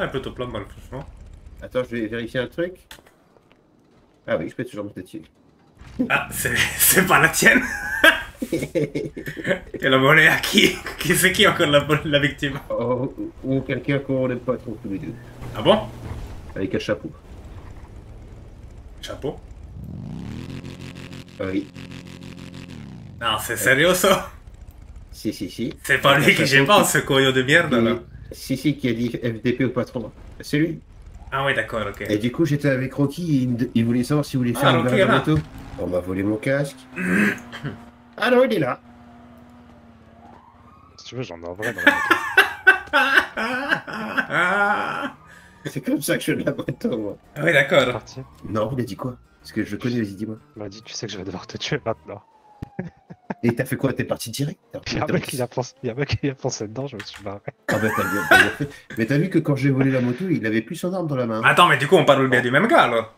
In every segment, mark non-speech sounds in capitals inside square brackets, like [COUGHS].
Ah, plutôt plein de balles, franchement. Attends, je vais vérifier un truc. Ah oui, je peux toujours monter dessus. Ah, c'est pas la tienne [LAUGHS] Et la monnaie à qui Qui c'est qui encore la, la victime? Oh, ou ou quelqu'un qu'on n'aime pas trop tous les deux. Ah bon? Avec un chapeau. Chapeau? Ah oui. Non, c'est sérieux ça? Si, si, si. C'est pas lui que j'ai pas, ce coyo de merde là Si, si, qui a dit FDP au patron. C'est lui. Ah ouais, d'accord, ok. Et du coup, j'étais avec Rocky, il, il voulait savoir si vous voulez Ah, faire est à là. moto. On m'a volé mon casque. [COUGHS] ah non, il est là. Si tu veux, j'en ai en vrai dans la moto. [COUGHS] Ah C'est comme ça que je fais de la moto, moi. Ah ouais, d'accord. Non, il a dit quoi? Parce que je le connais, vas-y, dis-moi. Il m'a dit, tu sais que je vais devoir te tuer maintenant. [LAUGHS] Et t'as fait quoi? T'es parti direct? Il a pensé, il y a un mec qui a pensé dedans, je me suis barré. Ah bah t'as bien, t'as bien fait. Mais t'as vu que quand j'ai volé la moto, il avait plus son arme dans la main. Attends, mais du coup, on parle bien du même gars alors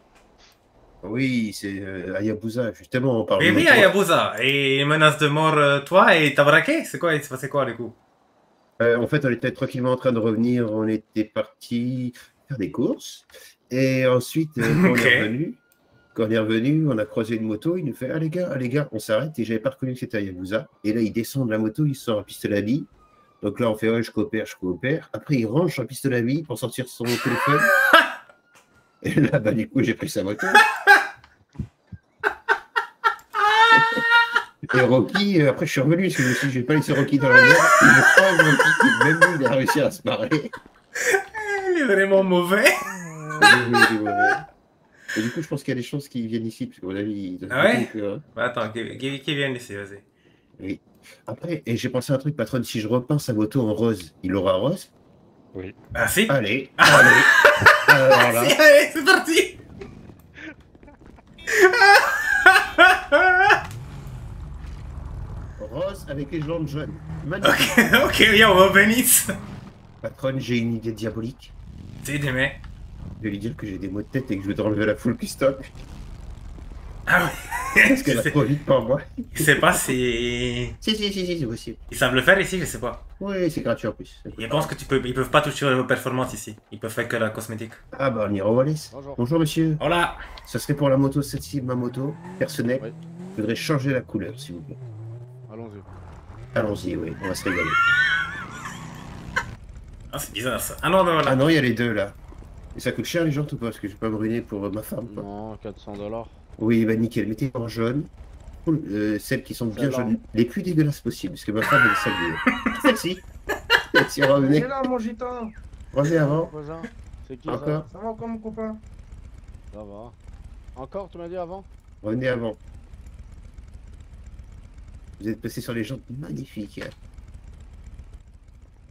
Oui, c'est euh, Hayabusa, justement, on parle Oui, oui. Hayabusa. Et menace de mort, euh, toi, et t'as braqué? C'est quoi Il s'est passé quoi, du coup? Euh, en fait, on était tranquillement en train de revenir, on était parti faire des courses. Et ensuite, euh, quand on est revenu, quand on est revenu, on a croisé une moto, il nous fait Ah les gars, ah les gars, on s'arrête. Et j'avais pas reconnu que c'était Hayabusa. Et là, il descend de la moto, il sort un pistolet à billes. Donc là, on fait Ouais, je coopère, je coopère. Après, il range un pistolet à billes pour sortir son [LAUGHS] téléphone. Et là, bah, du coup, j'ai pris sa moto. [LAUGHS] Et Rocky, euh, après je suis revenu parce que je me suis dit, je vais pas laisser Rocky dans la merde. Et je crois que Rocky, même lui, il a réussi à se marrer. Il est vraiment mauvais. Oui. Et du coup, je pense qu'il y a des chances qu'ils viennent ici, parce qu'à mon avis, ils Ah ouais euh, Bah, attends, qui, qui, qui vient ici, vas-y. oui. Après, et j'ai pensé à un truc, patron, si je repeins sa moto en rose, il aura rose? Ah si Allez, [LAUGHS] allez. Alors là, Si, allez, c'est parti [LAUGHS] rose avec les jambes jaunes. Magnifique. Ok, [LAUGHS] ok, viens, on va au Venice Patron, j'ai une idée diabolique. C'est des mecs. Je vais lui dire que j'ai des maux de tête et que je voudrais enlever la full custom. Ah ouais [LAUGHS] Parce qu'elle Je a sais- trop vite pour moi. Je sais pas si... Si, si, si, si, c'est possible. Ils savent le faire ici, je sais pas. Oui, c'est gratuit en plus. Ils pensent que tu peux... Ils peuvent pas toucher vos performances ici. Ils peuvent faire que la cosmétique. Ah bah on ira au Wallis. Bonjour. Bonjour monsieur. Voilà Ça serait pour la moto, celle-ci, ma moto, personnelle. Oui. Je voudrais changer la couleur, s'il vous plaît. Allons-y. Allons-y, oui, on va se régaler. Ah, c'est bizarre ça. Ah non, non, Ah voilà. non, il y a les deux là. Et ça coûte cher les jantes ou pas Parce que je vais pas me ruiner pour euh, ma femme. quoi. Non, 400 dollars. Oui, bah nickel, mettez en jaune. Euh, celles qui sont bien jaunes, les plus dégueulasses possibles, parce que ma femme elle est saluée. [LAUGHS] Celle-ci. Celle-ci, revenez. là, mon gitan Revenez avant. C'est qui Encore. Ça? Va encore, mon copain? Ça Ça va. Encore, tu m'as dit avant? Revenez avant. Vous êtes passé sur les jantes magnifiques.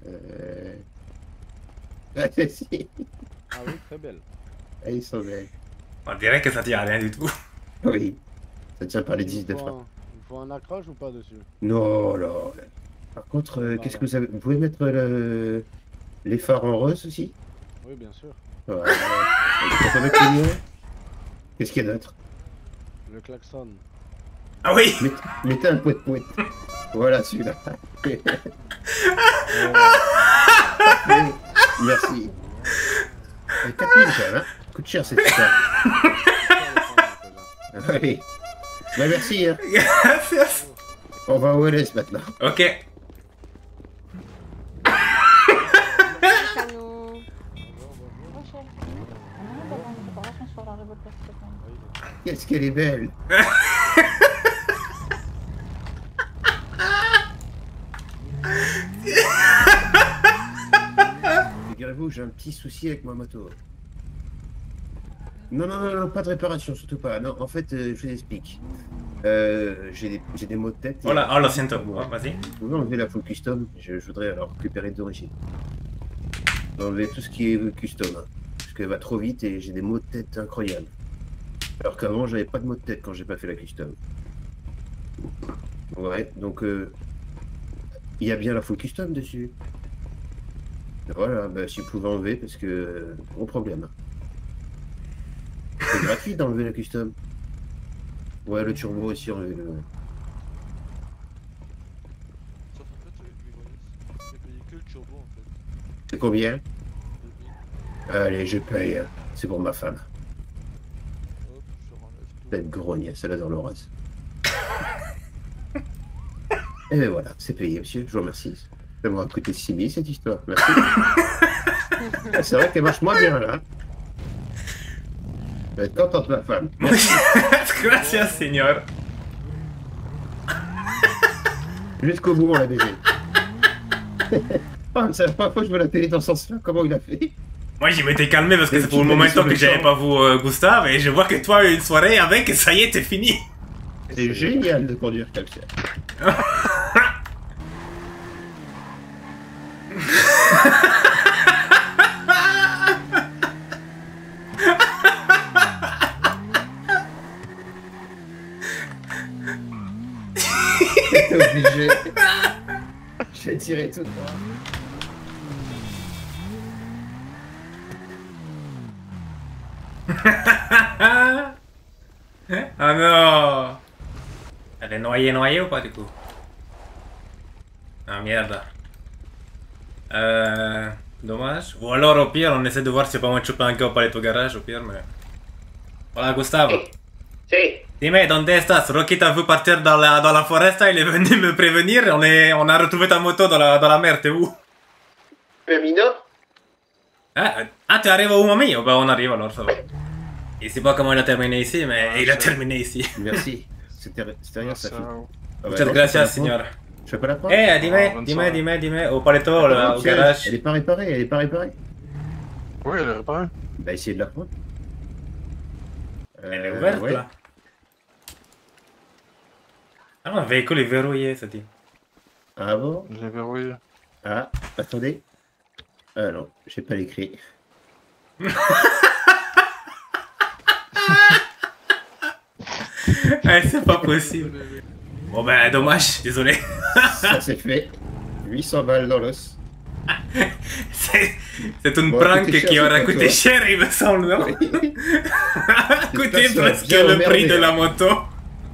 Euh... [LAUGHS] Ah. Ah oui, très belle. Ah, ils sont belles. On dirait que ça tient à rien du tout. Oui. Ça tient par les Il 10 de faut frein. un- Il faut un accroche ou pas dessus? Non, là. Par contre, euh, qu'est-ce que vous avez Vous pouvez mettre le... les phares en rose aussi? Oui, bien sûr. Voilà. Qu'est-ce qu'il y a d'autre? Le klaxon. Ah oui Mettez, mettez un poète poète. Voilà celui-là. [LAUGHS] Euh, Merci. Euh, 4000 quand même, hein Coûte cher cette histoire. [LAUGHS] Oui. Bah, merci, hein. [LAUGHS] On va au LS maintenant? Ok. [LAUGHS] Qu'est-ce qu'elle est belle? J'ai un petit souci avec ma moto. Non, non, non, non, pas de réparation, surtout pas. Non, en fait, euh, je vous explique. Euh, j'ai des, maux de tête. Voilà, oh, lo siento. Oh, vas-y. Vous pouvez enlever la full custom je, je voudrais alors récupérer d'origine. Enlever tout ce qui est custom. hein, parce qu'elle va trop vite et j'ai des maux de tête incroyables. Alors qu'avant, j'avais pas de maux de tête quand j'ai pas fait la custom. Ouais, donc euh, il y a bien la full custom dessus. Voilà, bah, si vous pouvez enlever parce que gros problème. C'est gratuit d'enlever la custom. Ouais, le turbo aussi, enlevez-le. ouais. Sauf en fait, euh, les Voyous, j'ai payé que le turbo en fait. C'est combien Allez, je paye. C'est pour ma femme. Hop, je tout. Cette grognesse, elle adore le. [LAUGHS] Et ben voilà, c'est payé, monsieur. Je vous remercie. Ça m'aura coûté 6 000 cette histoire. Merci. [LAUGHS] C'est vrai qu'elle marche moins bien là. Je vais être contente, ma femme. [LAUGHS] Gracias, señor. [LAUGHS] Jusqu'au bout, on l'a baisé. oh, c'est la première fois que je vois la télé dans ce sens-là. Comment il a fait? Moi, je m'étais calmé parce que c'est pour le moment que j'avais pas vu euh, Gustave et je vois que toi, une soirée avec, et ça y est, t'es fini. C'est génial de conduire comme ça. T'es obligé. Je vais tirer tout droit. [LAUGHS] ah non Elle est noyée, noyée ou pas du coup? Ah merde. Euh... Dommage. Ou alors au pire, on essaie de voir si c'est pas moi de choper un gars pour aller au garage au pire, mais... Voilà Gustave. Si. Dime, donde estás? Rocky t'a vu partir dans la, dans la foresta, il est venu me prévenir, on, est, on a retrouvé ta moto dans la, dans la mer, t'es où? Ah, ah, tu arrives au Umami? Oh, bah on arrive alors, ça va. Il sait pas comment il a terminé ici, mais Ah, il a terminé ici. [LAUGHS] Merci. C'était c'était rien, ça Ça, fait. Ah bah Muchas gracias, señor. Je peux pas la prendre Eh, Ah, dime, bonne dime, dime, dime, au paleto, là, au garage. Elle est pas réparée, elle est pas réparée. Oui, elle est réparée. Bah, essayez de la prendre. Elle est Euh, ouverte, ouais. là. Ah le véhicule est verrouillé, ça dit. Ah bon? Je l'ai verrouillé. Ah, attendez. Ah non, j'ai pas l'écrit. [LAUGHS] Ah, c'est pas possible. Bon ben, dommage, désolé. Ça c'est fait. 800 balles dans l'os. [LAUGHS] C'est une Bon, prank cher, qui aura coûté toi. cher, il me semble, non [LAUGHS] Coûté presque le prix de la hein. moto.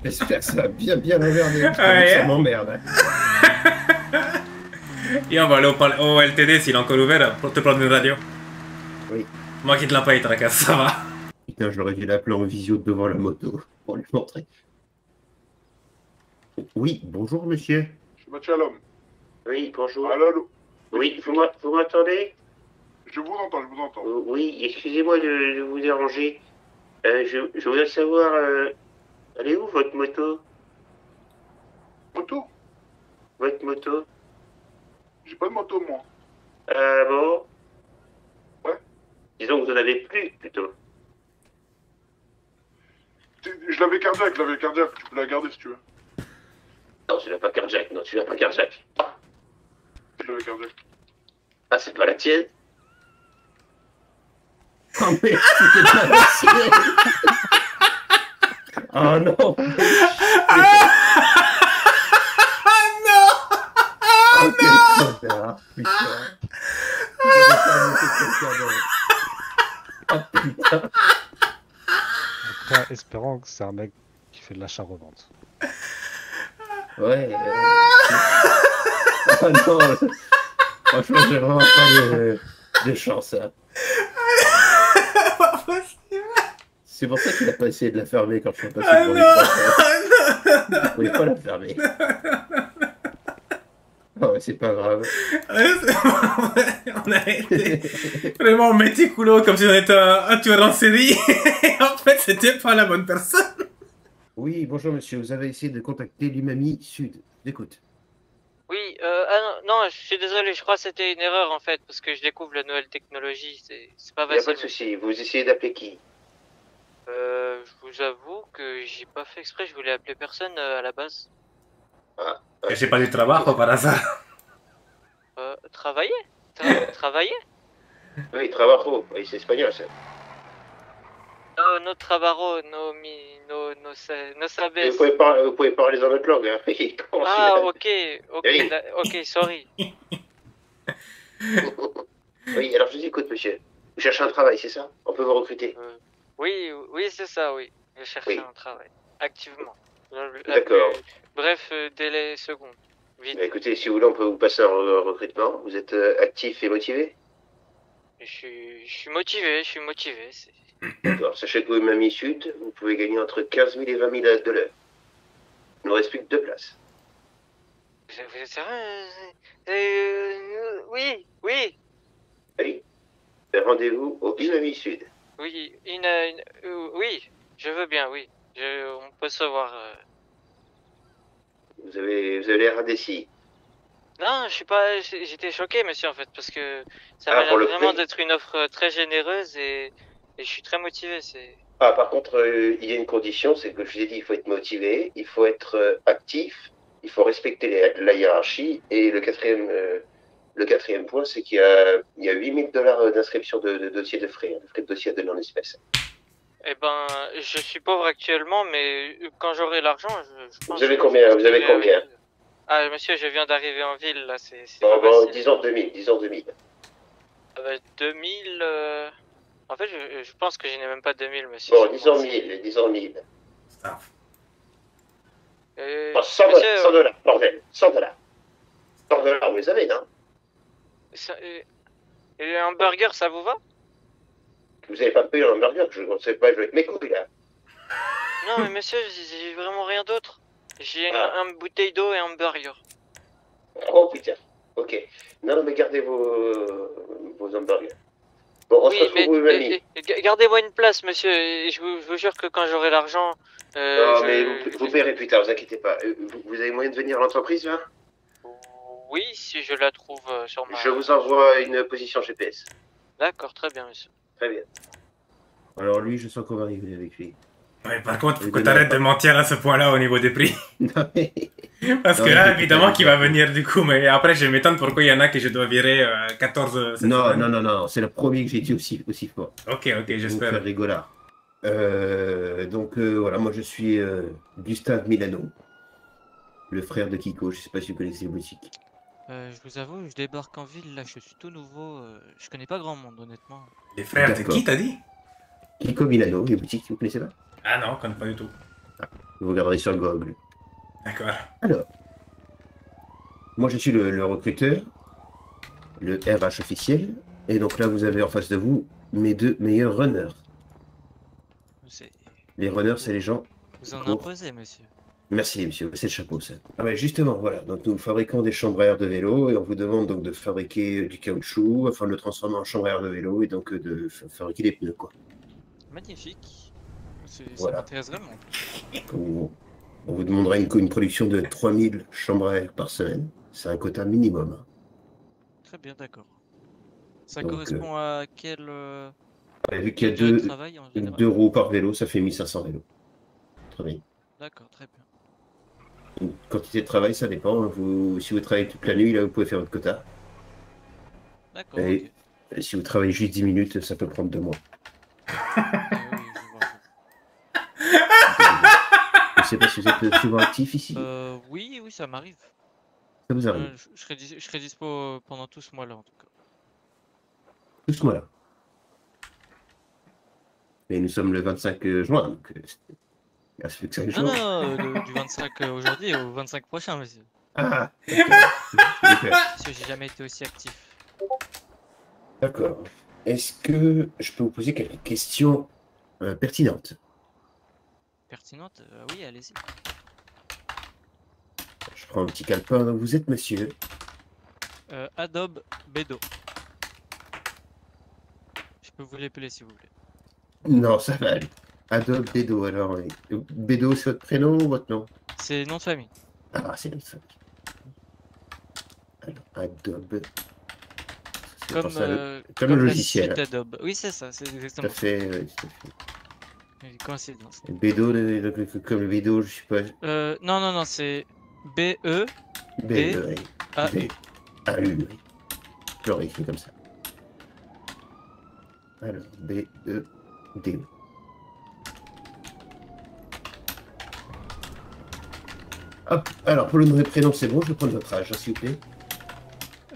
J'espère que ça va bien bien parce que Ouais. Ça m'emmerde. [LAUGHS] Et on va aller au, LTD s'il est encore ouvert pour te prendre une radio. Oui. Moi qui te la paye, tracasse, ça va. Putain, je l'aurais dû l'appeler en visio devant la moto pour lui montrer. Oui, bonjour monsieur. Je suis Mathieu Allum. Oui, bonjour. Allô, allô. Oui, vous m'en- vous m'entendez? Je vous entends, je vous entends. Euh, Oui, excusez-moi de, de vous déranger. Euh, je, je voudrais savoir, euh, elle est où votre moto? Moto? Votre moto? J'ai pas de moto, moi. Ah bon Ouais. Disons que vous en avez plus, plutôt. Je l'avais cardiaque, je l'avais cardiaque. Tu peux la garder si tu veux. Non, tu l'as pas cardiaque, non, tu l'as pas cardiaque. Je l'avais cardiaque. Ah, c'est pas la tienne? Oh mais c'était pas la tienne [LAUGHS] Oh non. Oh putain. J'aurais pas monté quelqu'un d'autre. Oh putain. Après, espérons que c'est un mec qui fait de l'achat-revente. Ouais. euh, Oh non. Franchement, j'ai vraiment pas de, de chance, hein. C'est pour ça qu'il a pas essayé de la fermer quand je suis passé Ah devant non. l'écran. [LAUGHS] Il pouvait pas la fermer. Oh, c'est pas grave. Ouais, c'est- on a été vraiment méticuleux comme si on était un, un tueur en série. Et [LAUGHS] en fait, c'était pas la bonne personne. Oui, bonjour monsieur, vous avez essayé de contacter l'Umami Sud. Écoute. Oui, euh, ah non, non, je suis désolé, je crois que c'était une erreur en fait, parce que je découvre la nouvelle technologie, c'est pas Il n'y a facile. pas de souci, vous essayez d'appeler qui? Euh, je vous avoue que j'ai pas fait exprès, je voulais appeler personne euh, à la base. Et J'ai pas du travail par hasard. Euh, travailler? Tra- [LAUGHS] Travailler? Oui, trabajo. Oui, c'est espagnol ça. No, no trabajo, no mi, no, no, no sabes. Vous pouvez, par- vous pouvez parler dans notre langue. Hein. [LAUGHS] Ah, ok, ok, Oui. da- ok, sorry. [LAUGHS] oui, alors je vous écoute monsieur. Vous cherchez un travail, c'est ça? On peut vous recruter. Euh, oui, oui, c'est ça, oui. Je cherche Oui. un travail, activement. D'accord. Bref, euh, délai seconde. Vite. Bah, écoutez, si vous voulez, on peut vous passer un re- recrutement. Vous êtes euh, actif et motivé? Je suis, je suis motivé, je suis motivé. D'accord. Sachez que Mamie Sud, vous pouvez gagner entre 15 000 et 20 000 de l'heure. Il ne reste plus que deux places. Vous êtes- vous êtes sérieux euh, Oui, oui, Allez, rendez-vous au Mamie Sud. Oui, une, une- euh, oui, je veux bien, oui. Je, on peut se voir. euh. Vous avez, vous avez l'air indécis. Non, je suis pas. J'étais choqué, monsieur, en fait, parce que ça Ah, m'a pour l'air le vraiment prix d'être une offre euh, très généreuse et, et je suis très motivé. C'est. Ah, par contre, euh, il y a une condition, c'est que je vous ai dit, il faut être motivé, il faut être euh, actif, il faut respecter les- la hiérarchie. Et le quatrième, euh, le quatrième point, c'est qu'il y a, il y a 8000 dollars d'inscription de, de dossier de frais, hein, de frais de dossier à donner en espèces. Eh ben, je suis pauvre actuellement, mais quand j'aurai l'argent, je, je pense. Vous avez que combien Vous avez combien avec- Ah, monsieur, je viens d'arriver en ville, là, c'est. c'est Bon, bon, disons 2000, disons 2000. Ah bah, 2000. euh, En fait, je, je pense que je n'ai même pas 2000, monsieur. Bon, disons bon, 1000, disons 1000. Staff. Euh, Bon, 100 monsieur, dollars, 100 dollars, bordel, 100 dollars. 100 dollars, vous les avez, non? Ça- euh, Et un burger, ça vous va? Vous n'avez pas payé un hamburger, je ne sais pas jouer avec mes couilles, là. Non, mais monsieur, j'ai vraiment rien d'autre. J'ai une, Ah. un bouteille d'eau et un burger. Oh putain, ok. Non, mais gardez vos, vos hamburgers. Bon, on oui, se retrouve mais et- ga- gardez-moi une place, monsieur. Et je vous, je vous jure que quand j'aurai l'argent. euh, Non, je- mais vous, vous paierez plus tard, vous inquiétez pas. Euh, Vous, vous avez moyen de venir à l'entreprise, là? Oui, si je la trouve euh, sur ma. Je vous envoie une position GPS. D'accord, très bien, monsieur. Très bien. Alors lui, je sens qu'on va rigoler avec lui. Ouais, par contre, faut que t'arrêtes non. de mentir à ce point-là au niveau des prix. [LAUGHS] Non, mais- [LAUGHS] Parce Non, que là, évidemment, qu'il va venir du coup, mais après, je m'étonne pourquoi il y en a que je dois virer euh, 14 cette non, semaine. non, non, non, c'est le premier que j'ai dit aussi, aussi fort. Ok, ok, j'espère. faire rigolard. Euh, donc euh, voilà, moi je suis euh, Gustave Milano, le frère de Kiko. Je sais pas si vous connaissez la boutique. Euh, je vous avoue, je débarque en ville, là je suis tout nouveau, euh, je connais pas grand monde honnêtement. Les frères de D'accord. qui, t'as dit? Kiko Milano, les boutiques, vous connaissez pas? Ah non, on connaît pas du tout. Vous regarderez sur Google. D'accord. Moi je suis le, le recruteur, le RH officiel, et donc là vous avez en face de vous mes deux meilleurs runners. C'est- Les runners, c'est les gens Vous en imposez, monsieur. Merci, monsieur. C'est le chapeau, ça. Ah ouais, justement, voilà. Donc, nous fabriquons des chambres à air de vélo et on vous demande donc de fabriquer euh, du caoutchouc afin de le transformer en chambre à air de vélo et donc euh, de fa- fabriquer des pneus, quoi. Magnifique. Ça m'intéresse vraiment. On, on vous demandera une, une production de 3000 chambres à air par semaine. C'est un quota minimum. Très bien, d'accord. Ça Donc, correspond à quel euh, vu qu'il y a lieu de deux, travail en général? deux roues par vélo, ça fait 1500 vélos. Très bien. D'accord, très bien. Une quantité de travail, ça dépend. Vous, si vous travaillez toute la nuit, là, vous pouvez faire votre quota. D'accord, Et- si vous travaillez juste 10 minutes, ça peut prendre deux mois. Euh, oui, [LAUGHS] je sais pas si vous êtes souvent actif ici. Euh, oui, oui, ça m'arrive. Ça vous Euh, arrive. je, je serai je serai dispo euh, pendant tout ce mois-là en tout cas. Tout ce mois-là. Mais nous sommes le 25 juin, donc euh, ah, ça fait que 5 Non, jours. non, non, euh, du 25 euh, aujourd'hui au 25 prochain, monsieur. Ah, d'accord. Parce que j'ai jamais été aussi actif. D'accord. Est-ce que je peux vous poser quelques questions euh, pertinentes? Pertinente Euh, Oui, allez-y. Je prends un petit calepin. Vous êtes monsieur? Euh, Adobe Bedo. Je peux vous l'appeler si vous voulez. Non, ça va aller. Adobe Bédo, alors. oui. Bédo, c'est votre prénom ou votre nom? C'est nom de famille. Ah, c'est notre famille. Alors, Adobe. Comme, le- euh, comme le logiciel. Adobe. Oui, c'est ça, c'est Tout exactement à ça. fait, oui, tout à fait. Coïncidence. Bédo, le- le- comme le Bédo, je sais pas. Euh, non, non, non, c'est B-E. B, B- oui. Je l'aurais écrit comme ça. Alors, B, Hop, alors pour le nom et prénom, c'est bon, je vais prendre votre âge, hein, s'il vous plaît.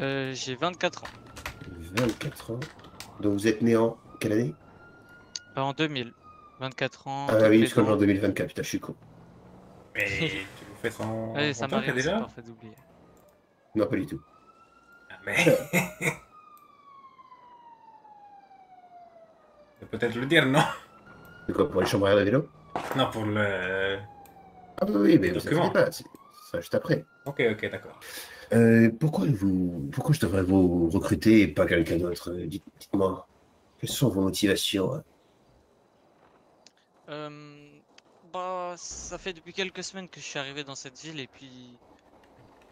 Euh, j'ai 24 ans. 24 ans. Donc vous êtes né en quelle année? Euh, en 2000. 24 ans. Ah oui, parce qu'on est en complément. 2024, putain, je suis con. Mais [LAUGHS] tu vous fais son. Ouais, ça m'arrive, déjà parfait d'oublier. Non, pas du tout. Ah, Mais. [LAUGHS] peut-être le dire, non? C'est quoi, pour les chambres à air de vélo Non, pour le... Ah bah oui, mais vous inquiétez pas, c'est ça juste après. Ok, ok, d'accord. Euh, pourquoi vous, pourquoi je devrais vous recruter et pas quelqu'un d'autre Euh, dites- Dites-moi, quelles sont vos motivations hein? Euh, bah, ça fait depuis quelques semaines que je suis arrivé dans cette ville et puis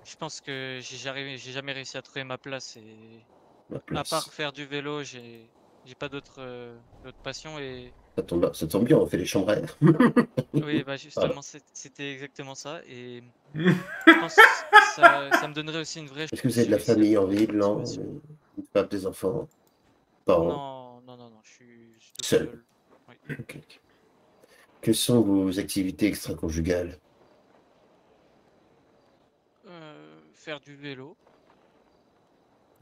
je pense que j'ai jamais, réussi à trouver ma place et Ma à place. part faire du vélo, j'ai pas d'autres euh, d'autres passions et Ça tombe, ça tombe bien, on fait les chambres à [LAUGHS] air. oui, bah justement c'était exactement ça et je pense que ça, ça me donnerait aussi une vraie. Est-ce que vous avez de la famille en ville, non? Une femme, des enfants? Parents? Non, non, non, non, je suis, je suis tout Seul. Oui. Quelles sont vos activités extra-conjugales? Euh, faire du vélo.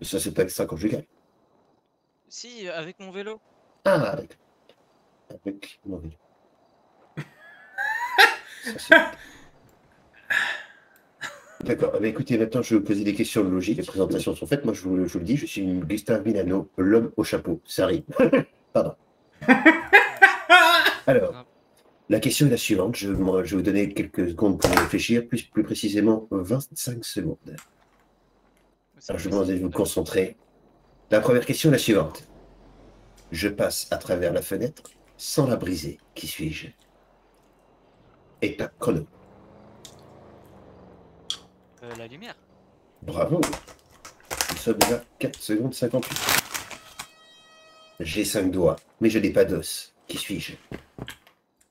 Ça, c'est pas extra-conjugal. Si, avec mon vélo. Ah, avec, avec mon vélo. [LAUGHS] D'accord. Eh bien, écoutez, maintenant, je vais vous poser des questions de logique. Les présentations sont faites. Moi, je vous, je vous le dis, je suis Gustave Milano, l'homme au chapeau. Ça rime. [LAUGHS] Pardon. [LAUGHS] Alors, la question est la suivante. Je, moi, je vais vous donner quelques secondes pour réfléchir, plus, plus précisément 25 secondes. Alors, je vous demande de vous concentrer. La première question est la suivante. Je passe à travers la fenêtre sans la briser. Qui suis-je? Étape chrono. Euh, la lumière. Bravo. Nous sommes déjà 4 secondes 58. J'ai 5 doigts, mais je n'ai pas d'os. Qui suis-je?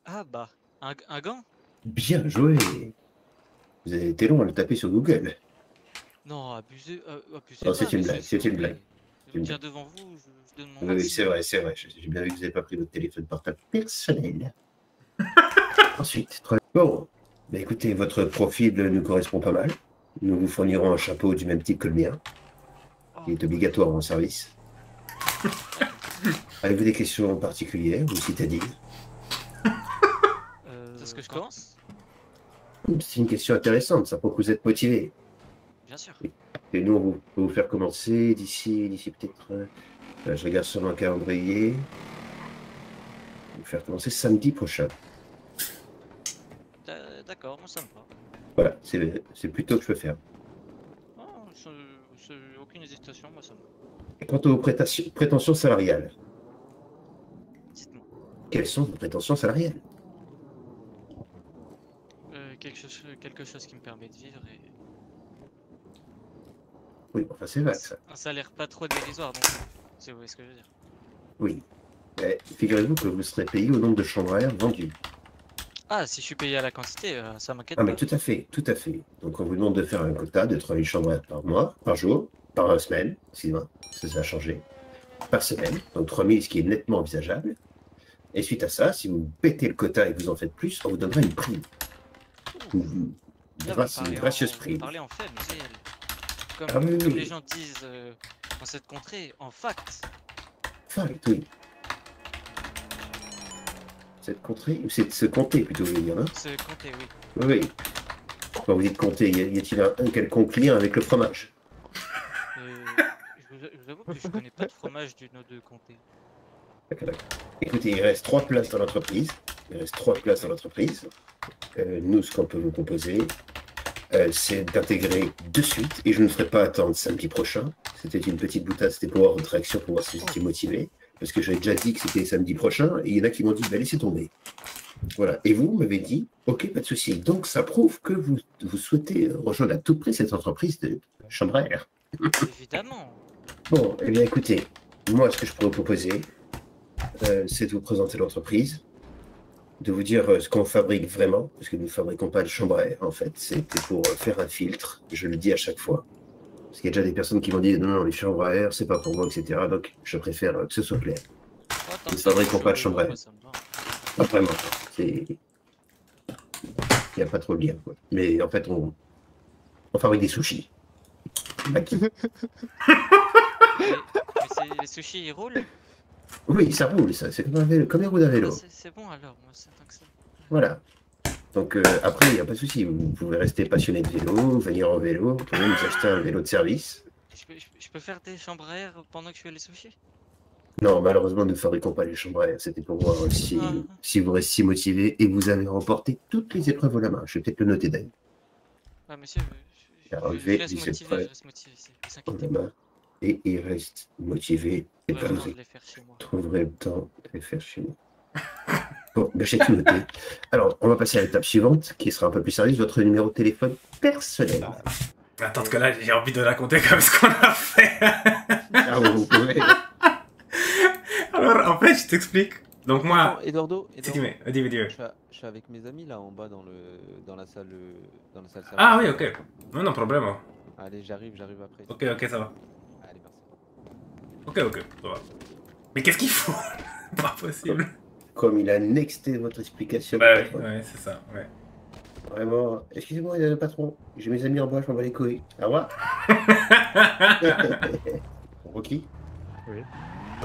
Ah bah, un, un gant Bien joué. Vous avez été long à le taper sur Google. Non, abusez, euh, pas, c'est une blague, c'est une blague. Tiens devant vous, je, mon Oui, c'est vrai, c'est vrai. J'ai bien vu que vous n'avez pas pris votre téléphone portable personnel. [LAUGHS] Ensuite, très- bon, bah, écoutez, votre profil nous correspond pas mal. Nous vous fournirons un chapeau du même type que le mien, qui est obligatoire en service. Avez-vous des questions particulières ou citadines Euh, Est-ce que je commence C'est une question intéressante, ça prouve que vous êtes motivé. Bien sûr. Et nous, on vous- va vous faire commencer d'ici, d'ici peut-être. euh, là, je regarde sur mon calendrier. Vous faire commencer samedi prochain. D'a- D'accord, moi ça me va. Voilà, c'est c'est plutôt que je peux faire. Oh, aucune hésitation, moi ça me va. Et Quant aux prétentions, salariales, Dites-moi. quelles sont vos prétentions salariales? Euh, quelque, chose, quelque chose qui me permet de vivre et Oui, enfin c'est vague ça. un salaire pas trop dérisoire, donc si vous voyez ce que je veux dire. Oui. Mais Figurez-vous que vous serez payé au nombre de chambres à air vendues. Ah, si je suis payé à la quantité, euh, ça m'inquiète Ah mais tout à fait, tout à fait. Donc on vous demande de faire un quota de 3000 chambres à air par mois, par jour, par semaine, excusez-moi, ça, ça a changé, par semaine, donc 3000, ce qui est nettement envisageable. Et suite à ça, si vous pétez le quota et que vous en faites plus, on vous donnera une prime. Une, une Là, une gracieuse en- vous prime. en fait, mais. Comme, Ah oui, comme oui. les gens disent euh, dans cette contrée, en fact. Fact, oui. Cette contrée, ou c'est de se compter plutôt, vous voulez dire, hein? Se compter, oui. Oui, oui. Quand vous dites compter, y a-t-il un, un quelconque lien avec le fromage? Euh, je, vous, je vous avoue que je connais pas de fromage du nom de comté. Écoutez, il reste trois places dans l'entreprise. Il reste trois places dans l'entreprise. Euh, nous, ce qu'on peut vous proposer, c'est d'intégrer de suite, et je ne ferai pas attendre samedi prochain. C'était une petite boutade, c'était pour voir votre réaction, pour voir si vous étiez motivé. Parce que j'avais déjà dit que c'était samedi prochain, et il y en a qui m'ont dit, bah, laissez tomber. Voilà. Et vous m'avez dit, ok, pas de souci. Donc, ça prouve que vous, vous souhaitez rejoindre à tout prix cette entreprise de chambre à air. Évidemment. Bon, eh bien écoutez, moi ce que je pourrais vous proposer, euh, c'est de vous présenter l'entreprise, de vous dire euh, ce qu'on fabrique vraiment, parce que nous ne fabriquons pas de chambre à air en fait, c'était pour euh, faire un filtre, je le dis à chaque fois. Parce qu'il y a déjà des personnes qui m'ont dit non, non, les chambres à air, c'est pas pour moi, etc. Donc je préfère euh, que ce soit clair. Nous ne fabriquons pas de chambre à air. Pas vraiment. C'est. Il n'y a pas trop de lien. Quoi. Mais en fait, on, on fabrique des sushis. Maki. [LAUGHS] Mais, mais c'est- les sushis ils roulent Oui, ça roule, ça. C'est comme, un vélo- comme les roues d'un vélo. Ah, c'est- bon alors, moi c'est tant que ça. Voilà. Donc euh, après, il n'y a pas de souci. Vous pouvez rester passionné de vélo, venir en vélo, vous pouvez nous acheter un vélo de service. Je peux, je peux- je peux faire des chambres à air pendant que je fais les sushis Non, malheureusement, nous ne fabriquons pas les chambres à air. C'était pour voir si, Ah. si vous restiez motivé et vous avez remporté toutes les épreuves au la main. Je vais peut-être le noter d'ailleurs. Ah, monsieur, je, je, je- vais- je reste motivé, je reste motivé. Vous inquiétez pas. Et il reste motivé. Et J'aurai ben, le vous temps de les faire chez moi. trouverez le temps de les faire chez nous. Bon, ben, j'ai tout noté. Alors, on va passer à l'étape suivante, qui sera un peu plus sérieuse, votre numéro de téléphone personnel. Attends, parce que là, j'ai envie de raconter comme ce qu'on a fait. Ah, vous, pouvez. [LAUGHS] Alors, en fait, je t'explique. Donc, moi, Attends, Eduardo, dis, dis, je, suis à- je suis avec mes amis là en bas dans, le, dans la salle. Dans la salle Ah oui, ok. Non, non, problème. Allez, j'arrive, j'arrive après. Ok, ok, ça va. Ok, ok, ça va. Mais qu'est-ce qu'il faut? [LAUGHS] Pas possible. Comme il a nexté votre explication. Bah oui, ouais, c'est ça, ouais. Vraiment, excusez-moi, le patron. J'ai mes amis en bas, je m'en bats les couilles. Au revoir. [LAUGHS] Rocky? Oui.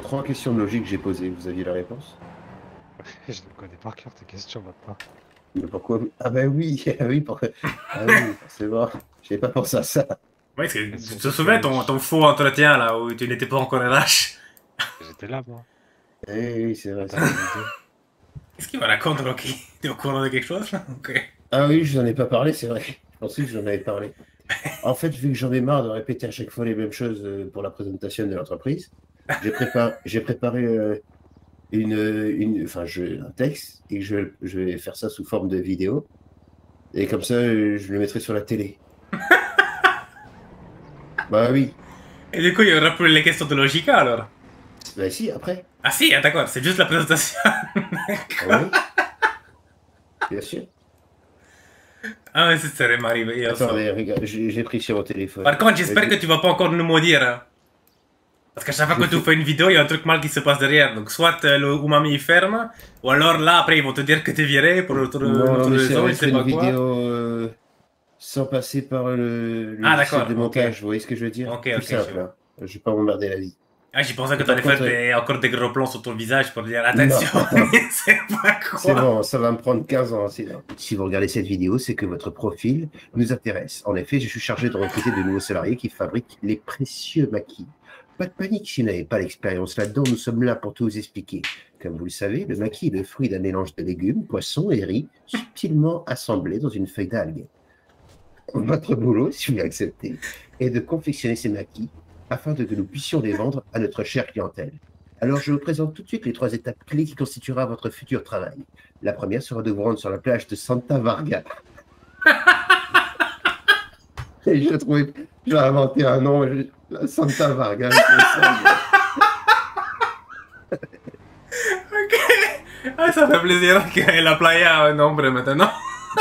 Trois questions de logique que j'ai posées, vous aviez la réponse? [LAUGHS] Je les connais par cœur tes questions maintenant. Mais pourquoi? Ah bah oui, ah oui, pourquoi Ah oui, c'est bon. J'avais pas pensé à ça. Que tu te souviens ton, ton faux entretien là où tu n'étais pas encore RH J'étais là, moi. Eh oui, c'est vrai. Qu'est-ce [LAUGHS] qu'il me raconte, Rocky T'es au courant de quelque chose là. Ah oui, je n'en ai pas parlé, c'est vrai. Je pensais que j'en avais parlé. En fait, vu que j'en ai marre de répéter à chaque fois les mêmes choses euh, pour la présentation de l'entreprise, j'ai préparé, euh, une, une, enfin, je, un texte et je, je vais faire ça sous forme de vidéo. Et comme ça, euh, je le mettrai sur la télé. Bah oui. Et du coup, il y aura plus les questions de Logica alors Bah si, après. Ah si, ah, d'accord, c'est juste la présentation. Ah oui. Bien sûr. Ah ouais, ça serait m'arriver. Attendez, regarde, j'ai pris sur mon téléphone. Par contre, j'espère que tu vas pas encore nous maudire. hein. Parce qu'à chaque fois que tu fais une vidéo, il y a un truc mal qui se passe derrière. Donc, soit euh, le umami ferme, ou alors là, après, ils vont te dire que t'es viré pour autre, Non, mais raison, je c'est sais une pas quoi. vidéo euh, sans passer par le, le Ah, logiciel d'accord, de ok. montage, vous voyez ce que je veux dire Ok, ok, simple, je hein. Je vais pas m'emmerder la vie. Ah, j'y pensais que t'allais faire des- encore des gros plans sur ton visage pour dire attention, [LAUGHS] c'est pas C'est quoi. bon, ça va me prendre 15 ans. c'est là. Si vous regardez cette vidéo, c'est que votre profil nous intéresse. En effet, je suis chargé de recruter de nouveaux salariés qui fabriquent les précieux maquis. Pas de panique si vous n'avez pas l'expérience là-dedans, nous sommes là pour tout vous expliquer. Comme vous le savez, le maquis est le fruit d'un mélange de légumes, poissons et riz, subtilement assemblés dans une feuille d'algue. Votre boulot, si vous l'acceptez, est de confectionner ces maquis afin de que nous puissions les vendre à notre chère clientèle. Alors, je vous présente tout de suite les trois étapes clés qui constituera votre futur travail. La première sera de vous rendre sur la plage de Santa Varga. [LAUGHS] Et je trouvais, je vais inventer un nom, je- Santa Varga. ça- Ah, ça fait plaisir que la playa a un nombre maintenant.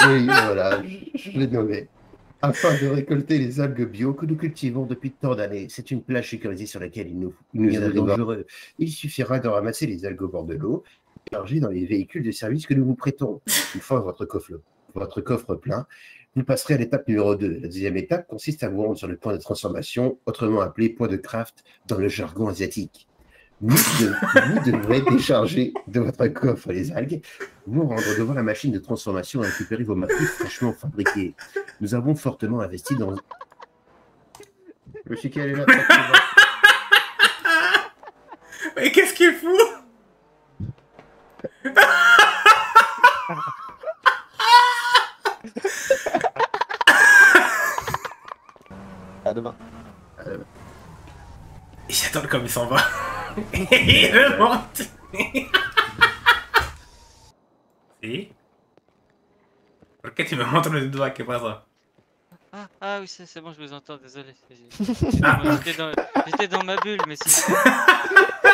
Oui, voilà, je, je l'ai nommé. Afin de récolter les algues bio que nous cultivons depuis tant d'années. C'est une plage sécurisée sur laquelle il nous, il nous est dangereux. Il suffira de ramasser les algues au bord de l'eau et charger dans les véhicules de service que nous vous prêtons. Une fois votre coffre, votre coffre plein, vous passerez à l'étape numéro 2. La deuxième étape consiste à vous rendre sur le point de transformation, autrement appelé point de craft dans le jargon asiatique. Vous, de- vous devrez décharger de votre coffre les algues, vous rendre devant la machine de transformation et récupérer vos maquis fraîchement fabriqués. Nous avons fortement investi dans. Je sais qu'elle est là. Mais qu'est-ce qu'il fout? À demain. J'adore comme il s'en va. Il remonte. si Pourquoi tu me montres le doigt Qu'est-ce que ça Ah, ah oui, c'est c'est bon, je vous entends, désolé. [LAUGHS] J'étais dans, ma bulle, mais c'est. [LAUGHS]